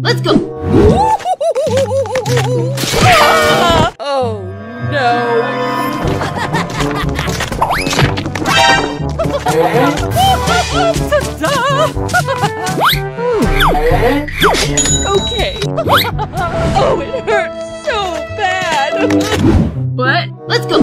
Let's go. oh no. okay. oh, it hurts so bad. What? Let's go.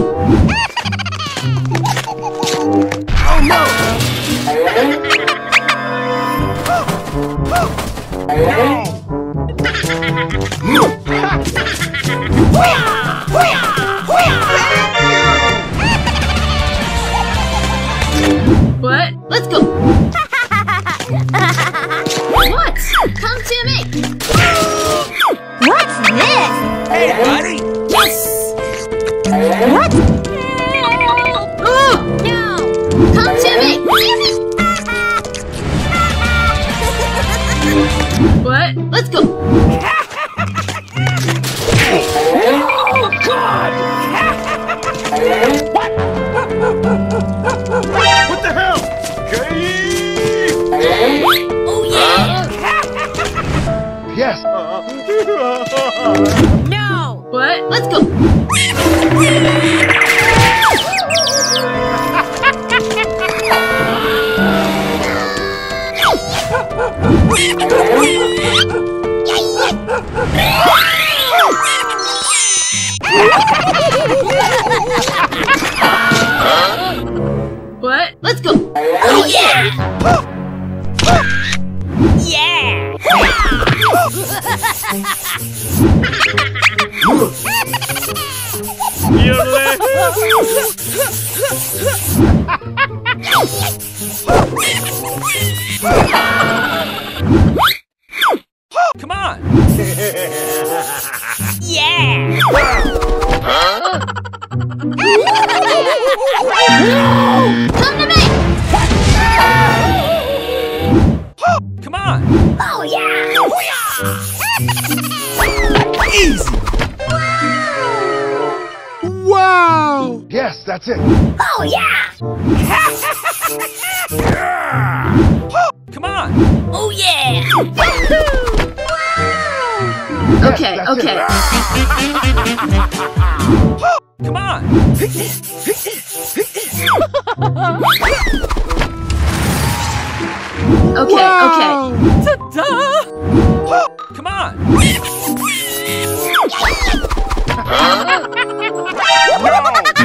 Let's go.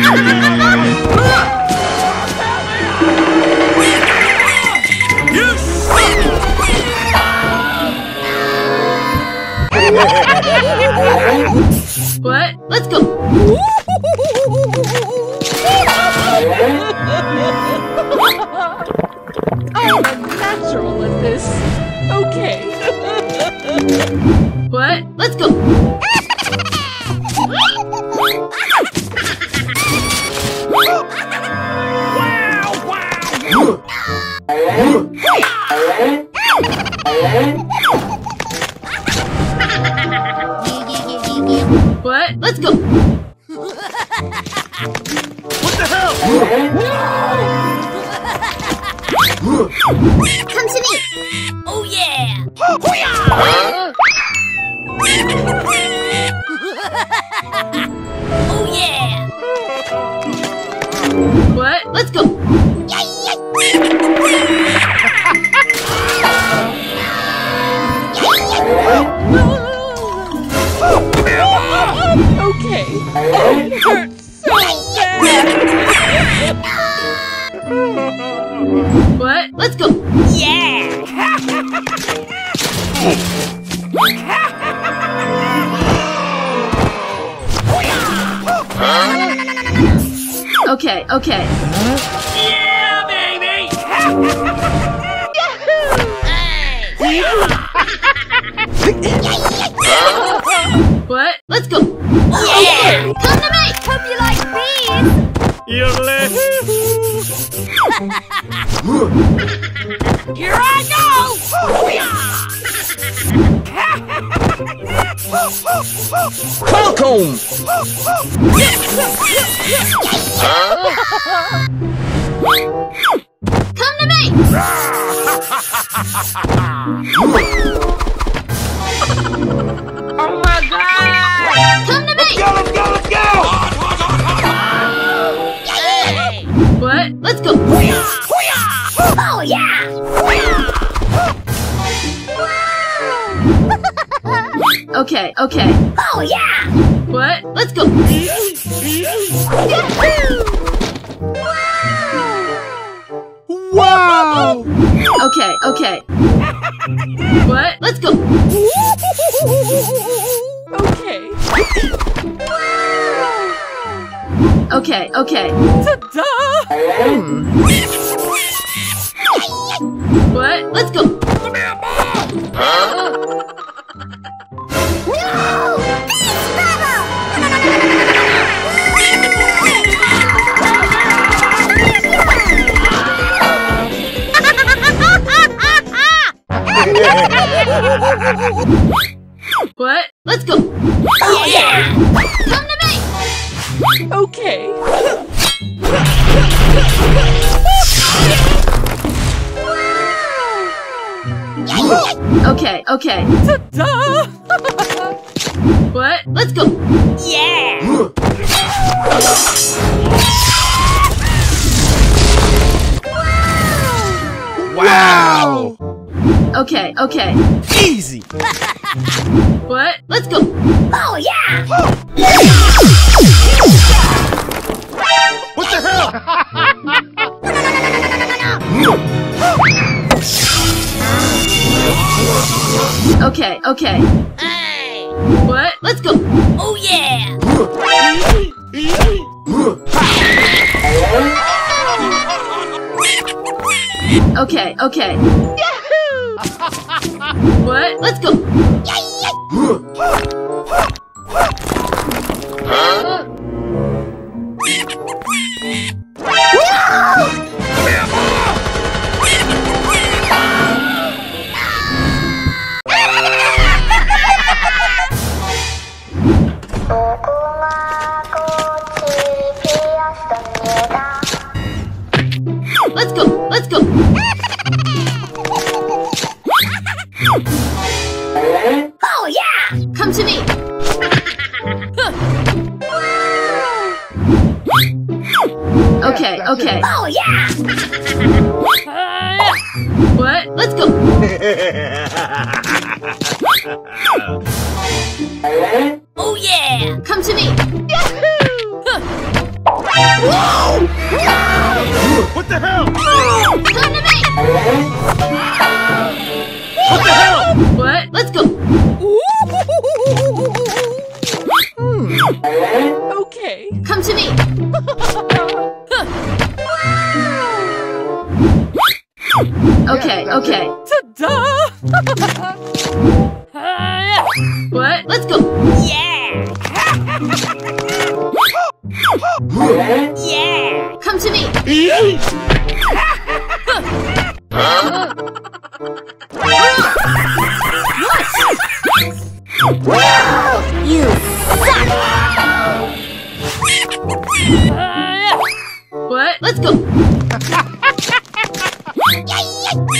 Yeah. oh yeah! What? Let's go. Okay. Oh, it hurts so bad. What? Let's go. Yeah! Okay, Falcom! Come to me! oh my god! Come to me! Let's go, let's go, let's go! What? Let's go! Okay, okay. Oh, yeah! What? Let's go! wow! Okay, okay. what? Let's go! okay. okay, okay. Ta-da! Hmm. What? Let's go! Okay, okay. Hey! What? Let's go! Oh yeah! okay, okay. Yahoo! what? Let's go! What? Let's go! oh yeah! Come to me!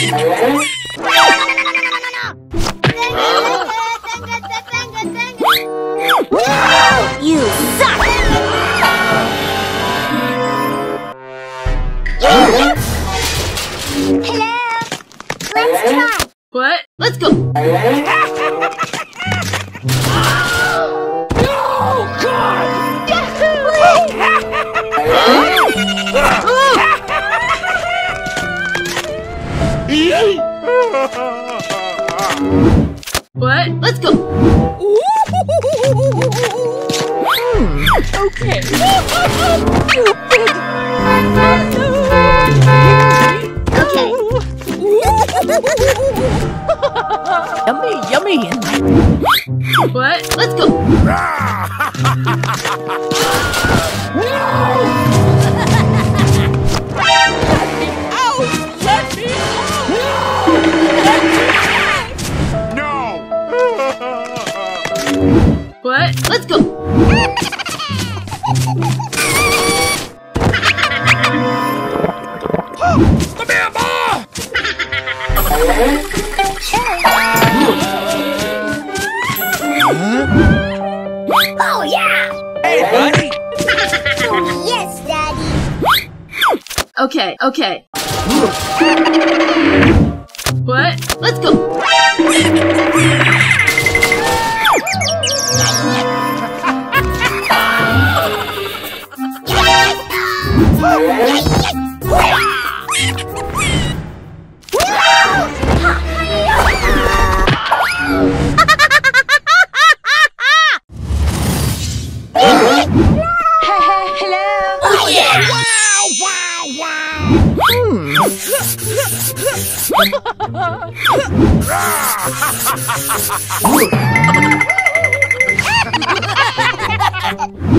Oh,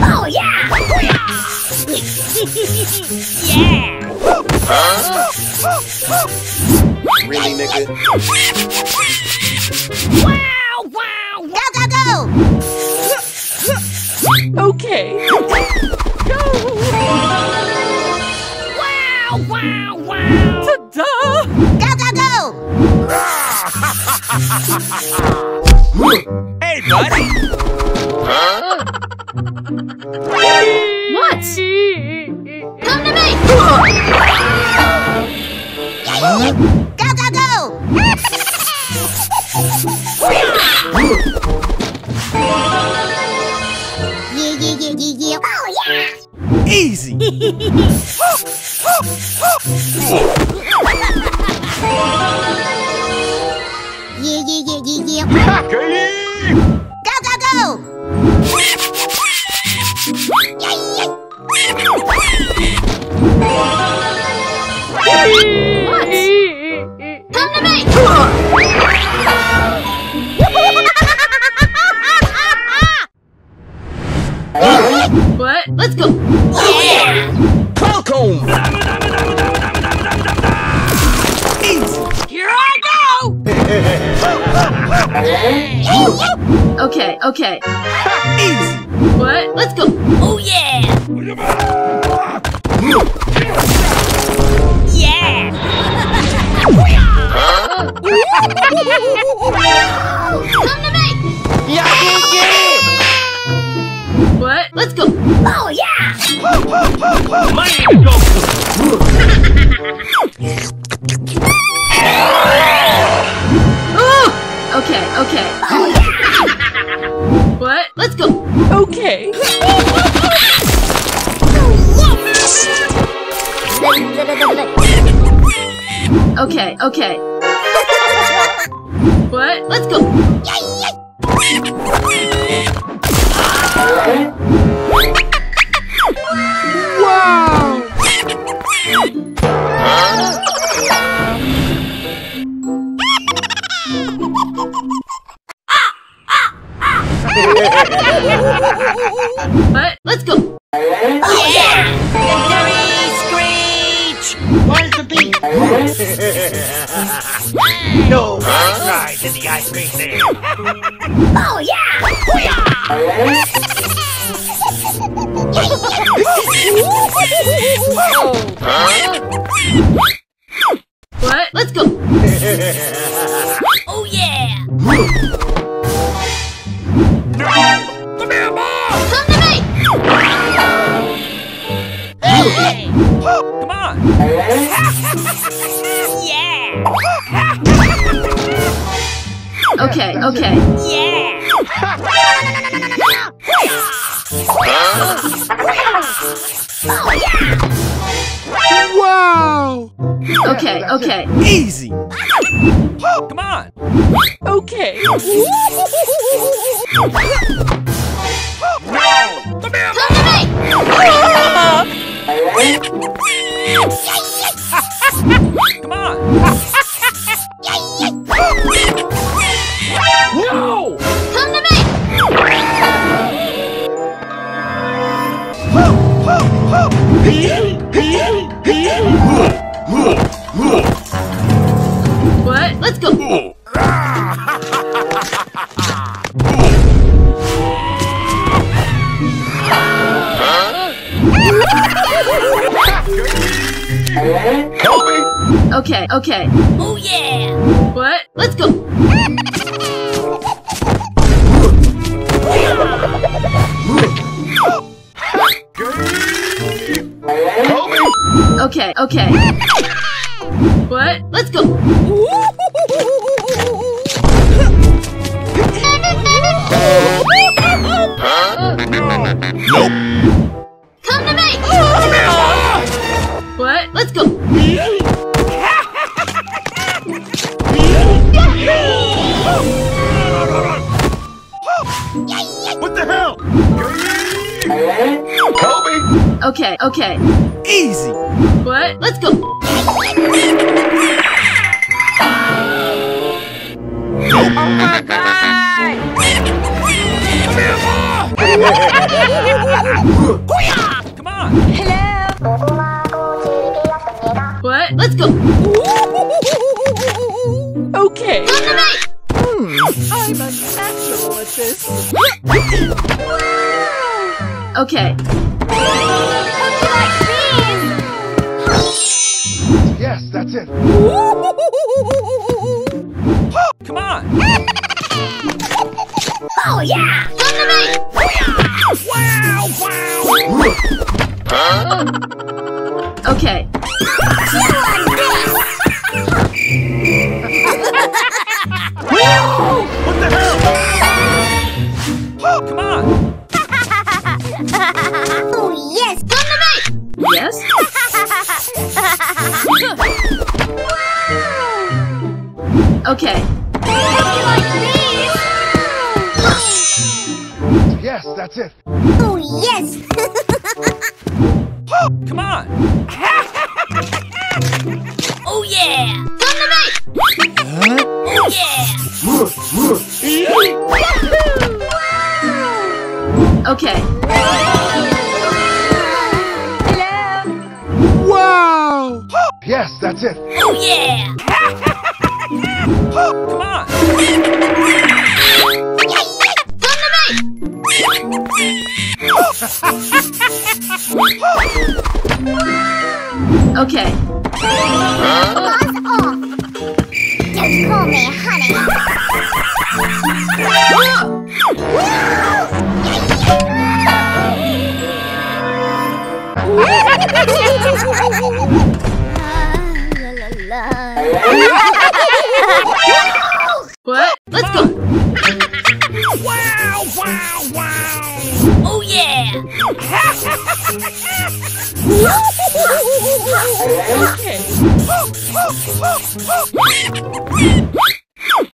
Oh yeah! yeah! Really, nigga? Hey, buddy! What? Come to me! Go go go! Yeah yeah yeah yeah yeah! Oh yeah! Easy! Yeah yeah yeah yeah yeah! Go go go! Yeah yeah! What? Come! What? Let's go. Falcon! Easy! Okay, okay. Easy! What? Let's go. Oh yeah! Yeah! Come to me! What? Let's go. Oh yeah! Money go! Ooh! Okay, Oh yeah! What? What? What the hell? Kobe! Okay. Okay. Easy! What? Let's go. Oh my god! Come on! What? Let's go. Okay. Come to me. I'm a natural at this. Okay. Yes, that's it. Come on! Oh yeah! Come to me. Okay. Okay. Buzz off! Don't call me honey! What? Let's go. Oh yeah.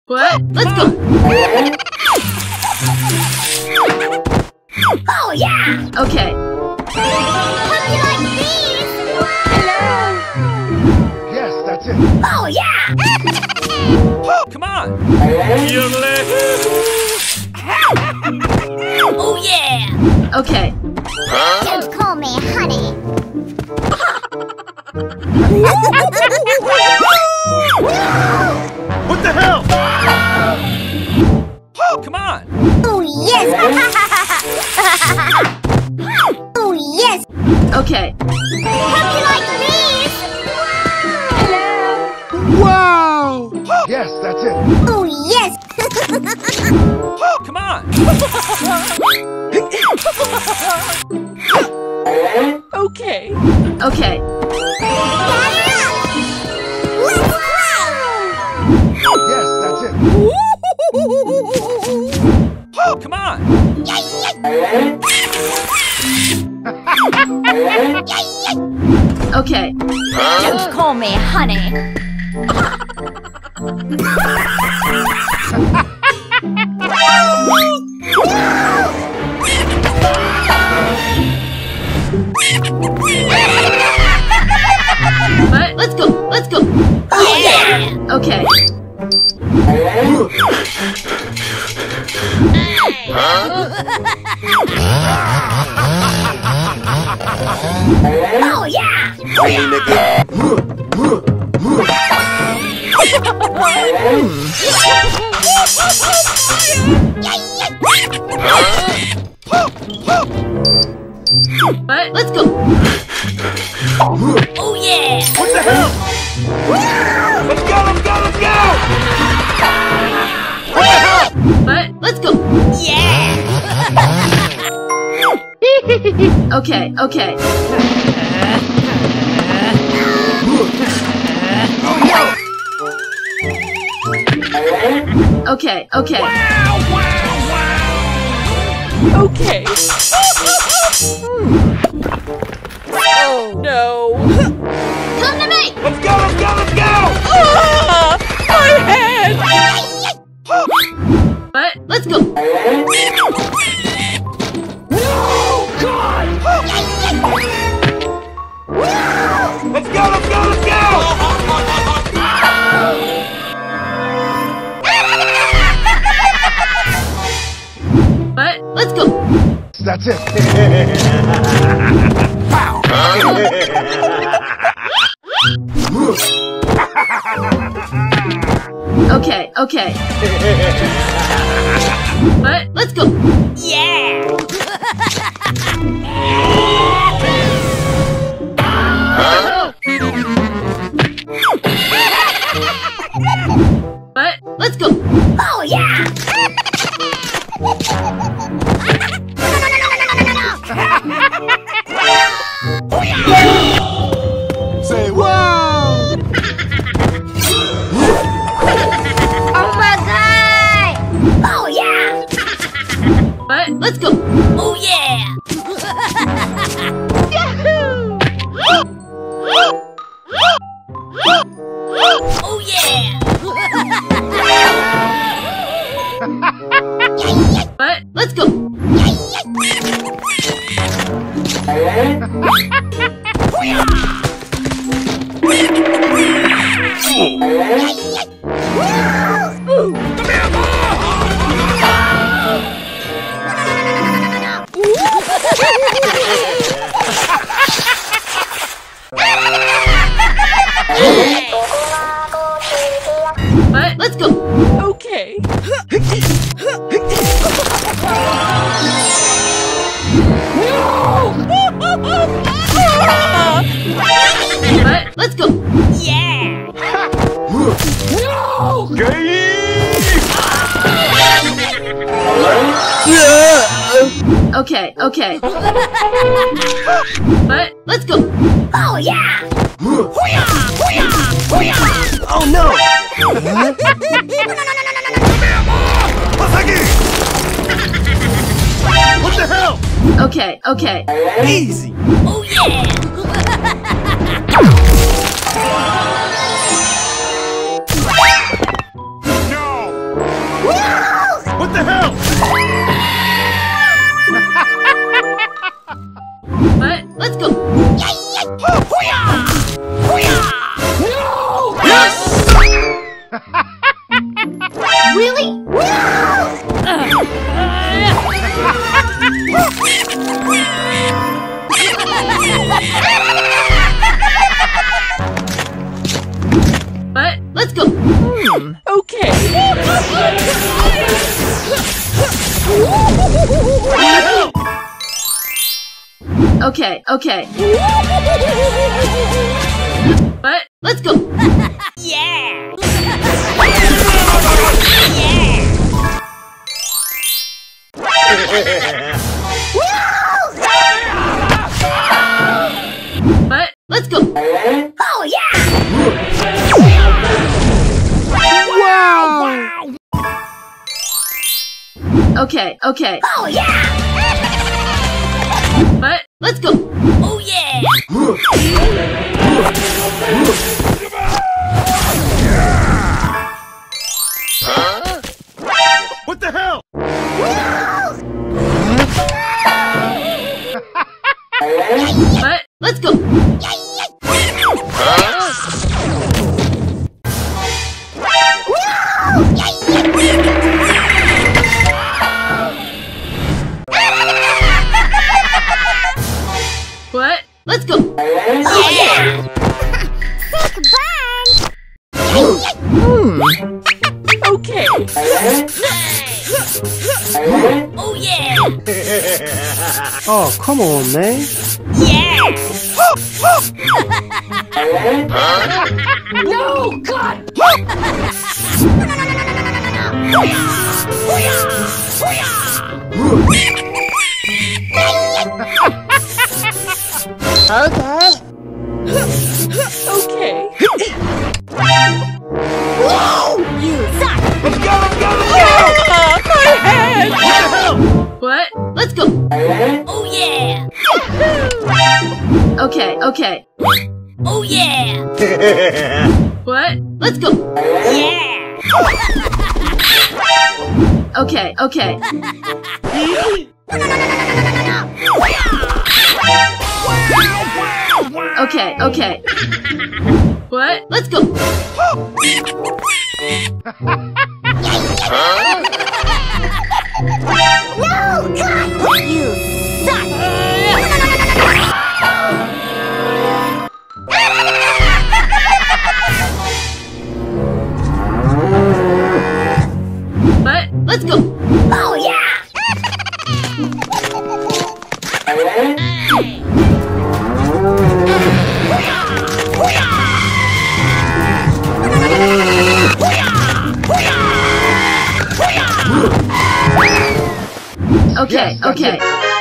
What? Let's go. Ha ha ha ha! What? Let's go. Let's go. Oh yeah! Okay. Oh yeah! But let's go. Oh yeah! What the hell? let's go, let's go, let's go! What the hell? But let's go. Yeah! okay, okay. Okay, okay. Wow, wow, wow! Okay oh no. Come to me! Let's go, let's go, let's go! Ah, my head! What? Let's go! That's it. Okay, okay. What? Let's go! Yeah! what? Let's go! Oh yeah! What? Let's go! Yeah! Okay, okay. What? Let's go! Oh yeah! Oh no! What the hell? Okay, okay. Easy! Oh yeah! No! What the hell? What? Let's go! Really? Okay, okay. What? Let's go! yeah! What? Let's go! Oh yeah! Okay, okay. Oh yeah! What? Let's go! Oh yeah! Okay, okay. Oh yeah! what? Let's go! Yeah! okay, okay. okay, okay. what? Let's go! huh? no! God! You Let's go. Oh, yeah! Okay, okay. okay.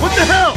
what the hell?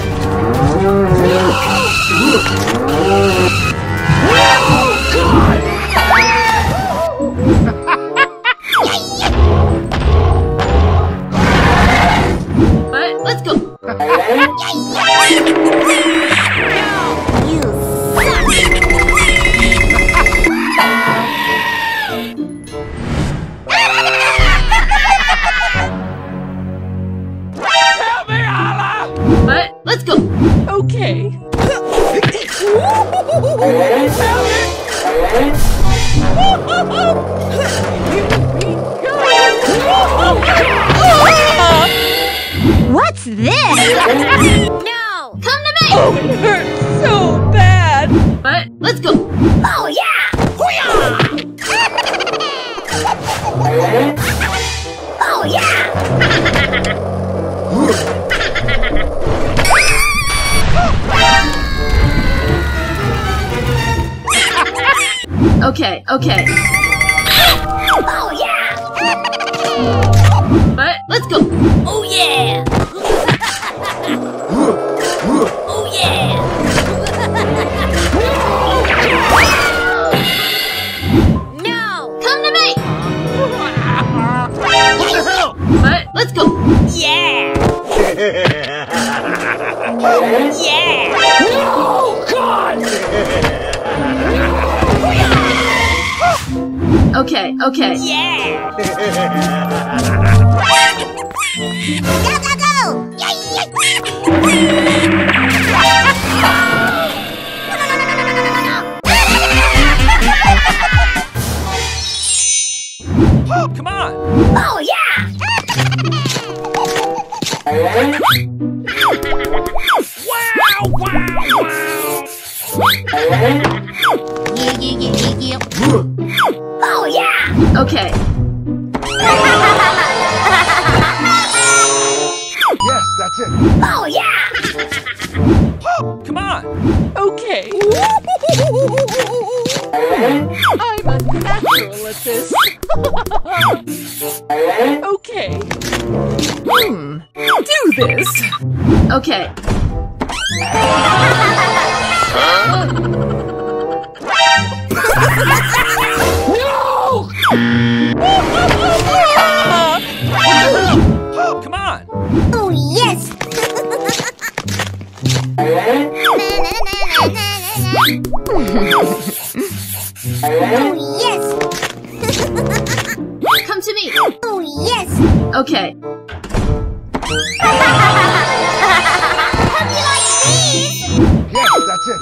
Come on. Oh, yeah. oh, yes! Come to me! Oh, yes! Okay. You! Yes, that's it!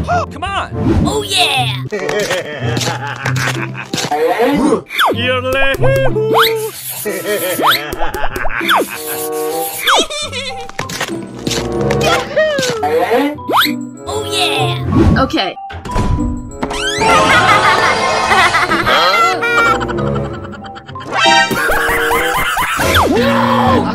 come on! Oh, yeah! Okay.